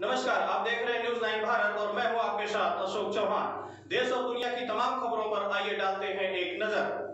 नमस्कार, आप देख रहे हैं न्यूज़ नाइन भारत और मैं हूँ आपके साथ अशोक चौहान। देश और दुनिया की तमाम खबरों पर आइए डालते हैं एक नज़र।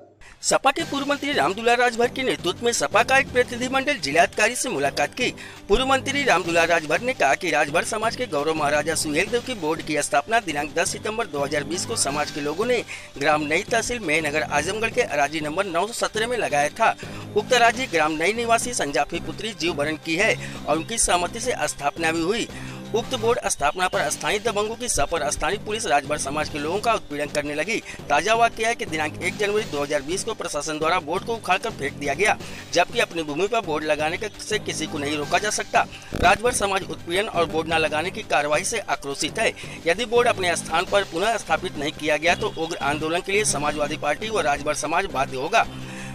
सपा के पूर्व मंत्री रामदुला राजभर के नेतृत्व में सपा का एक प्रतिनिधिमंडल जिलाधिकारी से मुलाकात की। पूर्व मंत्री रामदुला राजभर ने कहा कि राजभर समाज के गौरव महाराजा सुहेल देव की बोर्ड की स्थापना दिनांक 10 सितंबर 2020 को समाज के लोगों ने ग्राम नई तहसील में नगर आजमगढ़ के अराजी नंबर 917 में लगाया था। उक्त राज्य ग्राम नई निवासी संजाफी पुत्री जीव की है और उनकी सहमति से स्थापना भी हुई। उक्त बोर्ड स्थापना पर स्थानीय दबंगों की सफ़र स्थानीय पुलिस, राजभर समाज के लोगों का उत्पीड़न करने लगी। ताज़ा वाक्य है कि दिनांक 1 जनवरी 2020 को प्रशासन द्वारा बोर्ड को उखाड़कर फेंक दिया गया, जबकि अपनी भूमि पर बोर्ड लगाने से किसी को नहीं रोका जा सकता। राजभर समाज उत्पीड़न और बोर्ड न लगाने की कार्रवाई से आक्रोशित है। यदि बोर्ड अपने स्थान पर पुनः स्थापित नहीं किया गया तो उग्र आंदोलन के लिए समाजवादी पार्टी व राजभर समाज बाध्य होगा।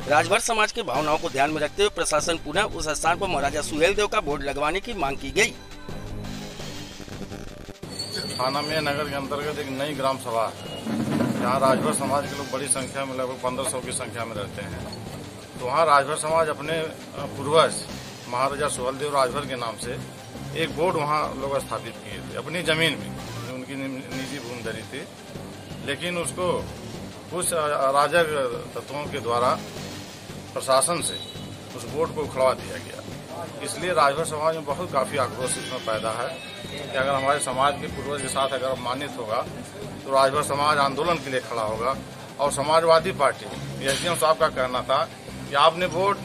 राजभर समाज की भावनाओं को ध्यान में रखते हुए प्रशासन पुनः उस स्थान पर महाराजा सुहेल देव का बोर्ड लगवाने की मांग की गई। थाना में नगर के अंतर्गत एक नई ग्राम सभा जहाँ राजभर समाज के लोग बड़ी संख्या में, लगभग पंद्रह सौ की संख्या में रहते हैं। तो वहाँ राजभर समाज अपने पूर्वज महाराजा सुहलदेव राजभर के नाम से एक बोर्ड वहाँ लोग स्थापित किए थे, अपनी ज़मीन में उनकी निजी भूमि धरी थी। लेकिन उसको कुछ अराजक तत्वों के द्वारा प्रशासन से उस बोर्ड को उखड़वा दिया गया। इसलिए राजभर समाज में बहुत काफ़ी आक्रोश इसमें पैदा है कि अगर हमारे समाज के पूर्वज के साथ अगर अपमानित होगा तो राजभर समाज आंदोलन के लिए खड़ा होगा। और समाजवादी पार्टी एस डी साहब का कहना था कि आपने वोट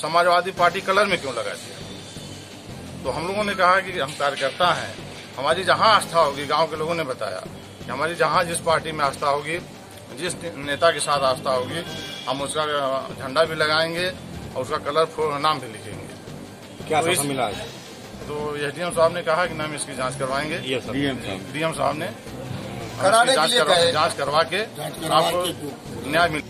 समाजवादी पार्टी कलर में क्यों लगा दिया तो हम लोगों ने कहा कि हम कार्यकर्ता हैं। हमारी जहाँ आस्था होगी, गाँव के लोगों ने बताया कि हमारी जहाँ जिस पार्टी में आस्था होगी, जिस नेता के साथ आस्था होगी, हम उसका झंडा भी लगाएँगे और उसका कलर नाम भी लिखेंगे। क्या तो मिला है तो एस डी साहब ने कहा कि नाम इसकी जाँच करवाएँगे। डीएम साहब। ने कराने जाँच के लिए करवा, जाँच करवा के आपको न्याय मिल